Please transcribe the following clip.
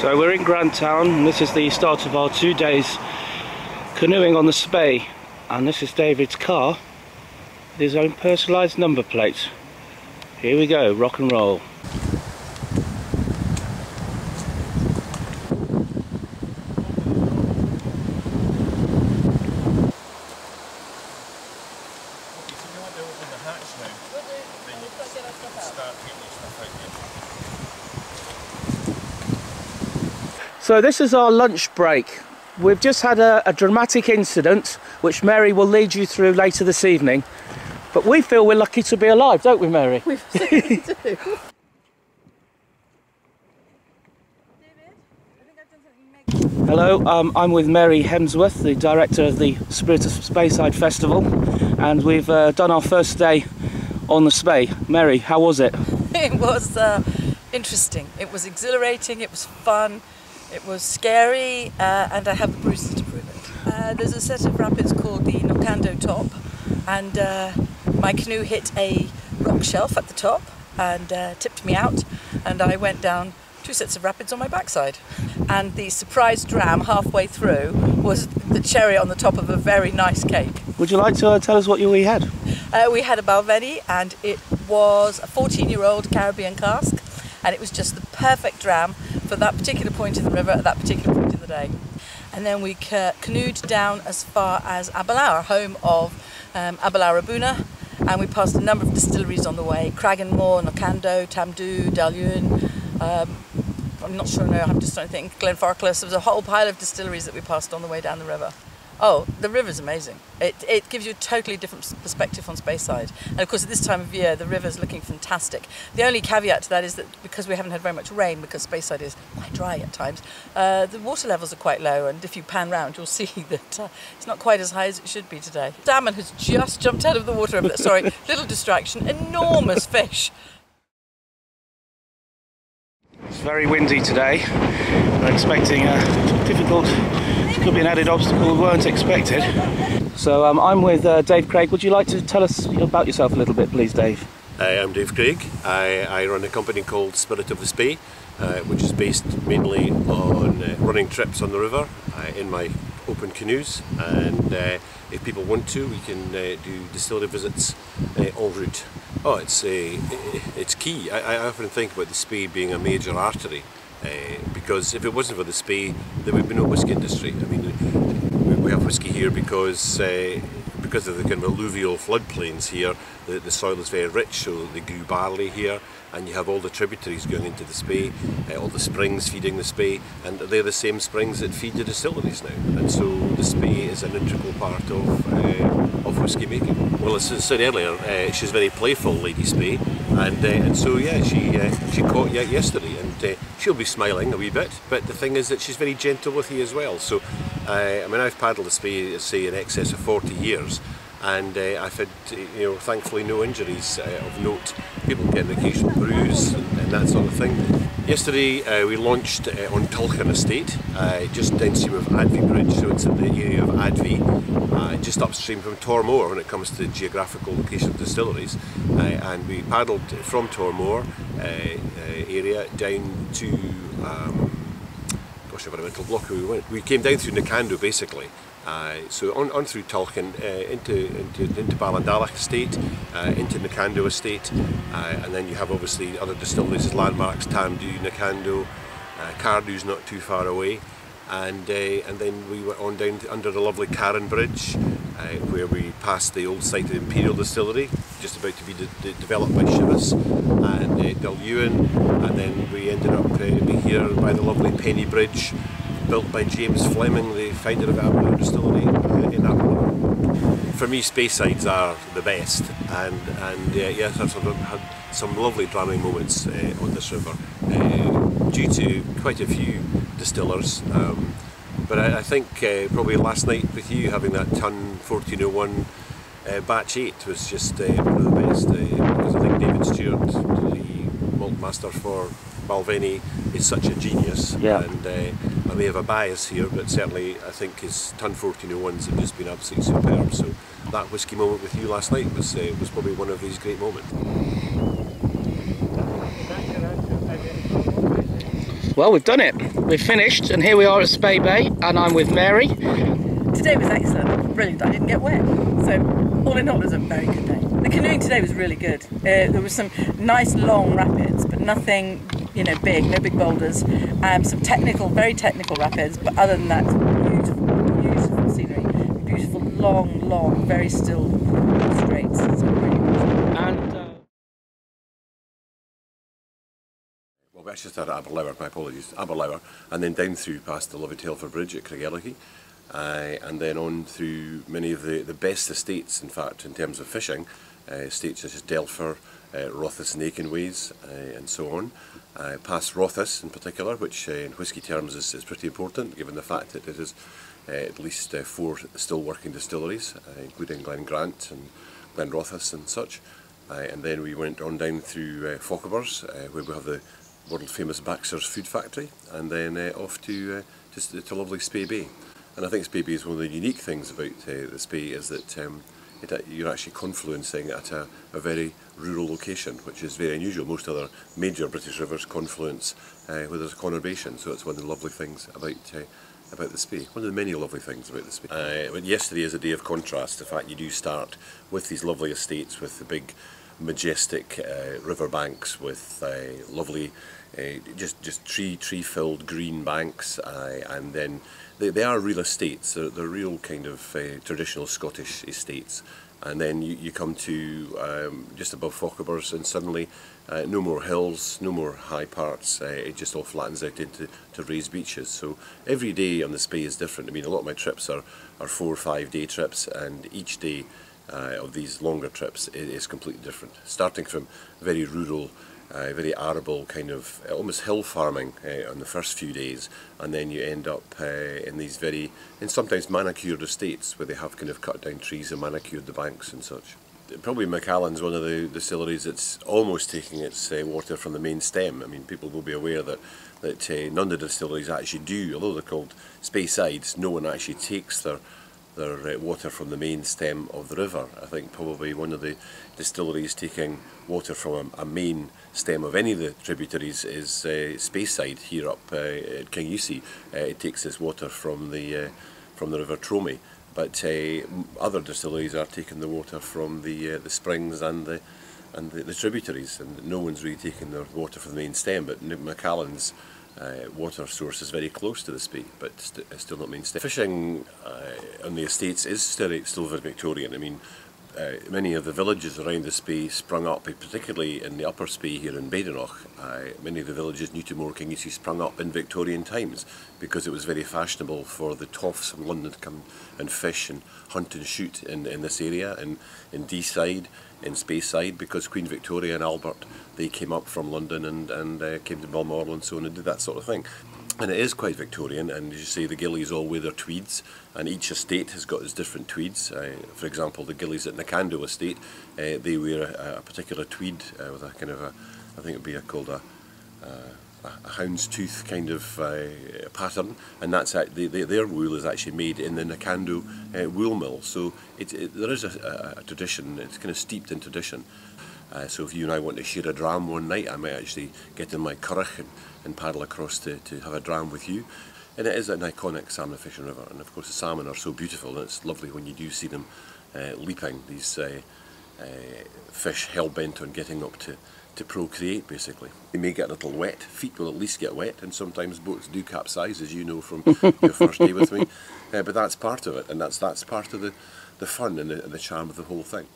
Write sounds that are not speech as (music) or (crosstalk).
So we're in Grantown and this is the start of our two days canoeing on the Spey and this is David's car with his own personalised number plate. Here we go, rock and roll. So this is our lunch break. We've just had a, a, dramatic incident which Mary will lead you through later this evening. But we feel we're lucky to be alive, don't we Mary? We certainly (laughs) do. (laughs) Hello, um, I'm with Mary Hemsworth, the director of the Spirit of Speyside Festival, and we've uh, done our first day on the Spey. Mary, how was it? (laughs) It was uh, interesting. It was exhilarating. It was fun. It was scary, uh, and I have the bruises to prove it. Uh, there's a set of rapids called the Knockando Top, and uh, my canoe hit a rock shelf at the top and uh, tipped me out, and I went down two sets of rapids on my backside. And the surprise dram halfway through was the cherry on the top of a very nice cake. Would you like to uh, tell us what you, we had? Uh, we had a Balvenie, and it was a 14 year old Caribbean cask, and it was just the perfect dram for that particular point in the river at that particular point in the day. And then we ca canoed down as far as Aberlour, home of um, Aberlour A'bunadh, and we passed a number of distilleries on the way, Cragganmore, Knockando, Tamdhu, Dailuaine, um, I'm not sure now, I'm just trying to think, Glenfarclas, there was a whole pile of distilleries that we passed on the way down the river. Oh, the river's amazing. It, it gives you a totally different perspective on Speyside. And of course, at this time of year, the river's looking fantastic. The only caveat to that is that because we haven't had very much rain, because Speyside is quite dry at times, uh, the water levels are quite low. And if you pan round, you'll (laughs) see that uh, it's not quite as high as it should be today. Salmon has just jumped out of the water. (laughs) Sorry, little distraction. Enormous fish. It's very windy today. We're expecting a difficult, could be an added obstacle we weren't expected. So um, I'm with uh, Dave Craig. Would you like to tell us about yourself a little bit, please, Dave? Hi, I'm Dave Craig. I, I run a company called Spirit of the Spey, uh, which is based mainly on uh, running trips on the river uh, in my open canoes. And uh, if people want to, we can uh, do distillery visits en route. Oh, it's it's key. I, I, often think about the Spey being a major artery. Because if it wasn't for the Spey, there would be no whisky industry. I mean, we have whisky here because because of the kind of alluvial floodplains here, the, the soil is very rich, so they grew barley here, and you have all the tributaries going into the Spey, uh, all the springs feeding the Spey, and they're the same springs that feed the distilleries now. And so the Spey is an integral part of, uh, of whisky making. Well, as I said earlier, uh, she's very playful, Lady Spey, and, uh, and so yeah, she, uh, she caught yet yesterday, and uh, she'll be smiling a wee bit, but the thing is that she's very gentle with you as well. So, uh, I mean, I've paddled the Spey, say, in excess of 40 years, and uh, I've had, you know, thankfully no injuries uh, of note. People get an occasional bruise and, and, that sort of thing. Yesterday uh, we launched uh, on Tulchan Estate, uh, just downstream of Advie Bridge, so it's in the area of Advie, uh, just upstream from Tormore when it comes to geographical location of distilleries. and we paddled from Tormore area down to, um, gosh, I've had a mental block we went. We came down through Knockando basically, uh, so on, on through Tulchan uh, into, into into Estate, uh, into Knockando Estate, uh, and then you have obviously other distilleries, landmarks, Tamdhu, Knockando, uh, Cardhu's not too far away, and uh, and then we went on down to, under the lovely Carron Bridge, where we passed the old site of the Imperial Distillery, just about to be de de developed by Chivas, and uh, Dailuaine, and then we ended up here by the lovely Penny Bridge, built by James Fleming, the founder of Aberlour Distillery in Aberlour. For me, Speysides are the best, and and uh, yes, I've had some lovely drumming moments uh, on this river uh, due to quite a few distillers. Um, but I, I think uh, probably last night with you having that Tun 1401 uh, batch 8 was just uh, one of the best because I think David Stewart, the malt master for Balvenie, is such a genius. Yeah. And I may have a bias here, but certainly I think his Tun 1401s have just been absolutely superb. So that whisky moment with you last night was uh, was probably one of these great moments. Well, we've done it. We've finished, and here we are at Spey Bay, and I'm with Mary. Today was excellent, brilliant. I didn't get wet, so all in all, it was a very good day. The canoeing today was really good. Uh, there was some nice long rapids, but nothing, you know, big, no big boulders. Um, some technical, very technical rapids, but other than that, beautiful, beautiful scenery, beautiful, long, long, very still straights. So really good. And uh, Well, we actually started at Aberlour, my apologies, Aberlour, and then down through past the Lovey Telford Bridge at Craigellachie, uh, and then on through many of the, the best estates, in fact, in terms of fishing, uh, estates such as Delfur, Rothes and Aikenways, uh, and so on. Uh, past Rothes in particular, which uh, in whisky terms is, is pretty important, given the fact that it is uh, at least uh, four still working distilleries, uh, including Glen Grant and Glenrothes and such. Uh, and then we went on down through uh, uh, where we have the world famous Baxter's Food Factory, and then uh, off to uh, just to lovely Spey Bay. And I think Spey Bay is one of the unique things about uh, the Spey is that um, it, uh, you're actually confluencing at a, a very rural location, which is very unusual. Most other major British rivers confluence uh, where there's conurbation, so it's one of the lovely things about uh, about the Spey. One of the many lovely things about the Spey. Uh, yesterday is a day of contrast. In fact, you do start with these lovely estates with the big majestic uh, river banks with uh, lovely uh, just just tree tree filled green banks uh, and then they, they are real estates they're, they're real kind of uh, traditional Scottish estates and then you, you come to um, just above Fochabers and suddenly uh, no more hills, no more high parts, it just all flattens out into to raised beaches. So every day on the Spey is different. I mean, a lot of my trips are, are four or five day trips and each day uh, of these longer trips is, completely different. Starting from very rural, uh, very arable kind of uh, almost hill farming uh, on the first few days, and then you end up uh, in these very, and sometimes manicured estates where they have kind of cut down trees and manicured the banks and such. Probably Macallan's one of the distilleries that's almost taking its uh, water from the main stem. I mean, people will be aware that that uh, none of the distilleries actually do, although they're called Speysides, no one actually takes their their uh, water from the main stem of the river. I think probably one of the distilleries taking water from a, a main stem of any of the tributaries is uh, Speyside here up uh, at Kingussie. Uh, it takes its water from the uh, from the River Tromie, but uh, other distilleries are taking the water from the the springs and the and the, the tributaries, and no one's really taking their water from the main stem. But Macallan's uh, water sources very close to the Spey, but st uh, still not mainstay. Fishing uh, on the estates is still, still very Victorian. I mean, uh, many of the villages around the Spey sprung up, particularly in the upper Spey here in Badenoch. Uh, many of the villages, Newtonmore, Kingussie, sprung up in Victorian times because it was very fashionable for the toffs from London to come and fish and hunt and shoot in, in this area, in, in Deeside, in Speyside, because Queen Victoria and Albert, they came up from London and, and uh, came to Balmoral and so on and did that sort of thing. And it is quite Victorian, and as you say, the Gillies all wear their tweeds, and each estate has got its different tweeds. Uh, for example, the Gillies at Knockando Estate, uh, they wear a, a particular tweed uh, with a kind of a, I think it would be a, called a, uh, a hound's tooth kind of uh, pattern, and that's they, they, their wool is actually made in the Knockando uh, wool mill. So it, it, there is a, a, a tradition; it's kind of steeped in tradition. Uh, so if you and I want to share a dram one night, I might actually get in my currach and, and paddle across to, to have a dram with you. And it is an iconic salmon fishing river, and of course the salmon are so beautiful, and it's lovely when you do see them uh, leaping, these uh, uh, fish hell-bent on getting up to, to procreate basically. They may get a little wet, feet will at least get wet, and sometimes boats do capsize, as you know from (laughs) your first day with me, uh, but that's part of it, and that's, that's part of the, the fun and the, and the charm of the whole thing.